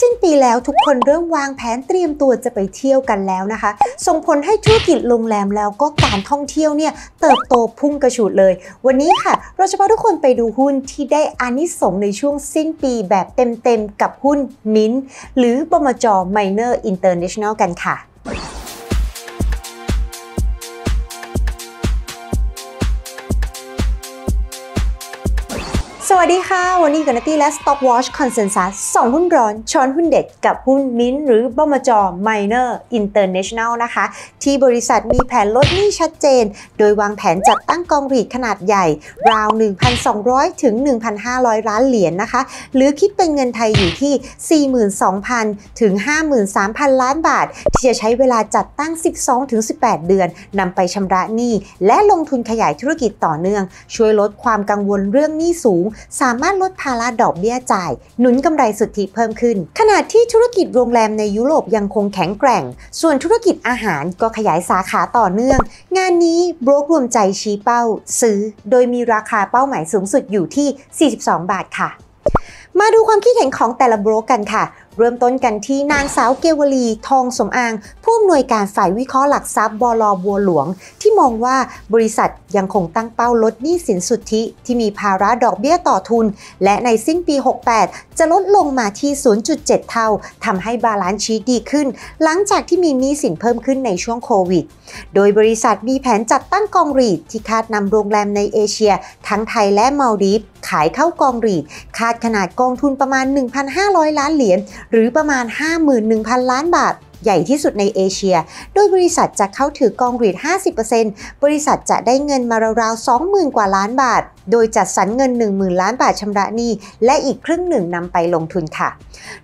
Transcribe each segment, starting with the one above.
สิ้นปีแล้วทุกคนเริ่มวางแผนเตรียมตัวจะไปเที่ยวกันแล้วนะคะ ส่งผลให้ธุรกิจโรงแรมแล้วก็การท่องเที่ยวเนี่ยเติบโตพุ่งกระฉูดเลย วันนี้ค่ะ เราจะพาทุกคนไปดูหุ้นที่ได้อานิสงในช่วงสิ้นปีแบบเต็มๆ กับหุ้นมินหรือบมจ Minor International กันค่ะ สวัสดีค่ะ วันนี้กับนัตตี้และ Stock Watch Consensus สองหุ้นร้อนช้อนหุ้นเด็ดกับหุ้นมิ้นหรือบมจ Minor International นะคะ ที่บริษัทมีแผนลดหนี้ชัดเจน โดยวางแผนจัดตั้งกองรีดขนาดใหญ่ ราว 1,200 ถึง 1,500 ล้านเหรียญนนะคะ หรือคิดเป็นเงินไทยอยู่ที่ 42,000 ถึง 53,000 ล้านบาท ที่จะใช้เวลาจัดตั้ง 12-18 เดือนนำไปชำระหนี้และลงทุนขยายธุรกิจต่อเนื่อง ช่วยลดความกังวลเรื่องหนี้สูงสามารถลดภาระดอกเบี้ยจ่าย หนุนกำไรสุทธิเพิ่มขึ้น ขณะที่ธุรกิจโรงแรมในยุโรปยังคงแข็งแกร่ง ส่วนธุรกิจอาหารก็ขยายสาขาต่อเนื่อง งานนี้โบรกรวมใจชี้เป้า ซื้อ โดยมีราคาเป้าหมายสูงสุดอยู่ที่ 42 บาทค่ะ มาดูความคิดเห็นของแต่ละโบรกกันค่ะ เริ่มต้นกันที่นางสาวเกวลี ทองสมอาง ผู้อำนวยการฝ่ายวิเคราะห์หลักทรัพย์บล.บัวหลวง ที่มองว่าบริษัทยังคงตั้งเป้าลดหนี้สินสุทธิ ที่มีภาระดอกเบี้ยต่อทุน และในสิ้นปี 68 จะลดลงมาที่ 0.7 เท่าทำให้ balance sheet ดีขึ้น หลังจากที่มีหนี้สินเพิ่มขึ้นในช่วงโควิด โดยบริษัทมีแผนจัดตั้งกอง REIT ที่คาดนำโรงแรมในเอเชีย ทั้งไทยและมัลดีฟส์ขายเข้ากอง REIT คาดขนาดนาดกองทุนประมาณ 1,500 ล้านเหรียญหรือประมาณ 51,000 ล้านบาทใหญ่ที่สุดในเอเชีย โดยบริษัทจะเข้าถือกองรีด 50%บริษัทจะได้เงินมาราวๆ 20,000 กว่าล้านบาท โดยจัดสรรเงิน 10,000 ล้านบาทชำระหนี้ และอีกครึ่งหนึ่งนำไปลงทุนค่ะ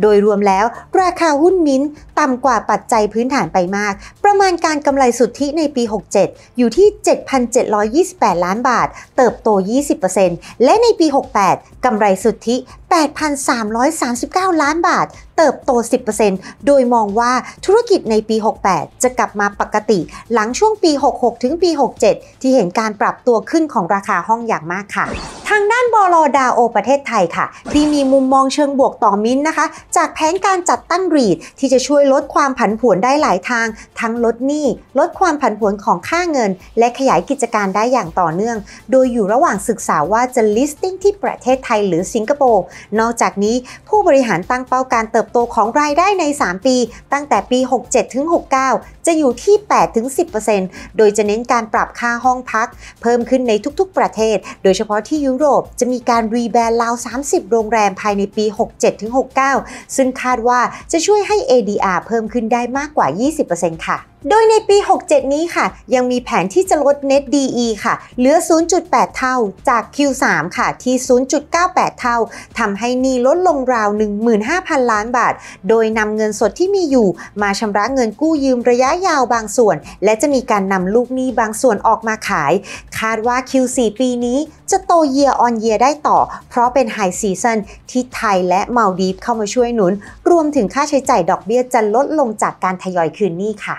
โดยรวมแล้ว ราคาหุ้นมิ้นต่ำกว่าปัจจัยพื้นฐานไปมาก ประมาณการกำไรสุทธิในปี 67 อยู่ที่ 7,728 ล้านบาท เติบโต 20%และในปี 68กำไรสุทธิ 8,339 ล้านบาท เติบโต 10%โดยมองว่าธุรกิจในปี 68 จะกลับมาปกติ หลังช่วงปี 66 ถึงปี 67 ที่เห็นการปรับตัวขึ้นของราคาห้องอย่างมากค่ะทางด้านบลดาโอประเทศไทยค่ะ ที่มีมุมมองเชิงบวกต่อมิ้นนะคะ จากแผนการจัดตั้งรีดที่จะช่วยลดความผันผวนได้หลายทาง ทั้งลดหนี้ ลดความผันผวนของค่าเงิน และขยายกิจการได้อย่างต่อเนื่อง โดยอยู่ระหว่างศึกษาว่าจะ listing ที่ประเทศไทยหรือสิงคโปร์นอกจากนี้ผู้บริหารตั้งเป้าการเติบโตของรายได้ใน 3 ปี ตั้งแต่ปี 67ถึง69 จะอยู่ที่8ถึง10%โดยจะเน้นการปรับค่าห้องพัก เพิ่มขึ้นในทุกๆ ประเทศ โดยเฉพาะที่ยุโรปจะมีการรีแบรนด์ราว 30 โรงแรมภายในปี 67ถึง69 ซึ่งคาดว่าจะช่วยให้ ADR เพิ่มขึ้นได้มากกว่า 20%ค่ะ โดยในปี 67 นี้ค่ะ ยังมีแผนที่จะลด Net DE ค่ะ เหลือ 0.8 เท่าจาก Q3 ค่ะที่ 0.98 เท่าทำให้หนี้ลดลงราว 15,000 ล้านบาท โดยนำเงินสดที่มีอยู่ มาชำระเงินกู้ยืมระยะยาวบางส่วน และจะมีการนำลูกหนี้บางส่วนออกมาขาย คาดว่า Q4 ปีนี้จะโต year on year ได้ต่อ เพราะเป็น High Season ที่ไทยและมาลดีฟเข้ามาช่วยหนุน รวมถึงค่าใช้จ่ายดอกเบี้ยจะลดลงจากการทยอยคืนหนี้ค่ะ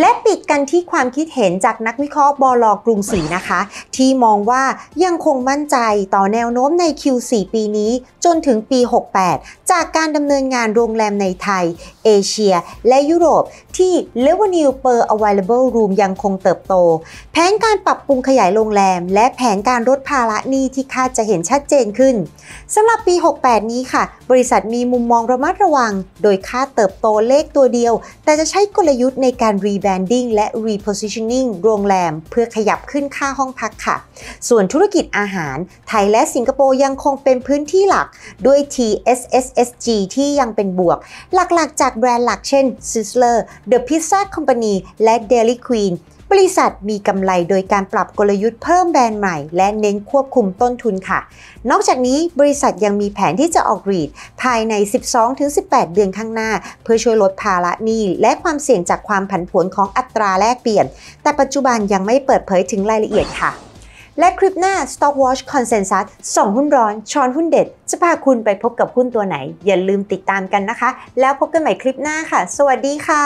และปิดกันที่ความคิดเห็นจากนักวิเคราะห์บลกรุงศรีนะคะ ที่มองว่ายังคงมั่นใจต่อแนวโน้มใน Q4 ปีนี้ จนถึงปี 68 จากการดำเนินงานโรงแรมในไทย เอเชีย และยุโรป ที่ Revenue per Available Room ยังคงเติบโต แผนการปรับปรุงขยายโรงแรม และแผนการลดภาระหนี้ที่คาดจะเห็นชัดเจนขึ้นสำหรับปี 68 นี้ค่ะ บริษัทมีมุมมองระมัดระวัง โดยคาดเติบโตเลขตัวเดียว แต่จะใช้กลยุทธ์ในการรี rebranding และ repositioning โรงแรม เพื่อขยับขึ้นค่าห้องพักค่ะ ส่วนธุรกิจอาหาร ไทยและสิงคโปร์ยังคงเป็นพื้นที่หลักด้วย TSSSG ที่ยังเป็นบวก หลักๆ จากแบรนด์หลักเช่น Sizzler The Pizza Company และ Dairy Queen บริษัทมีกำไรโดยการปรับกลยุทธ์เพิ่มแบรนด์ใหม่ และเน้นควบคุมต้นทุนค่ะ นอกจากนี้บริษัทยังมีแผนที่จะออกรีดภายใน 12-18 เดือนข้างหน้า เพื่อช่วยลดภาระหนี้และความเสี่ยงจากความผันผวนของอัตราแลกเปลี่ยน แต่ปัจจุบันยังไม่เปิดเผยถึงรายละเอียดค่ะและคลิปหน้า Stock Watch Consensus ส่องหุ้นร้อน ช้อนหุ้นเด็ด จะพาคุณไปพบกับหุ้นตัวไหน อย่าลืมติดตามกันนะคะ แล้วพบกันใหม่คลิปหน้าค่ะ สวัสดีค่ะ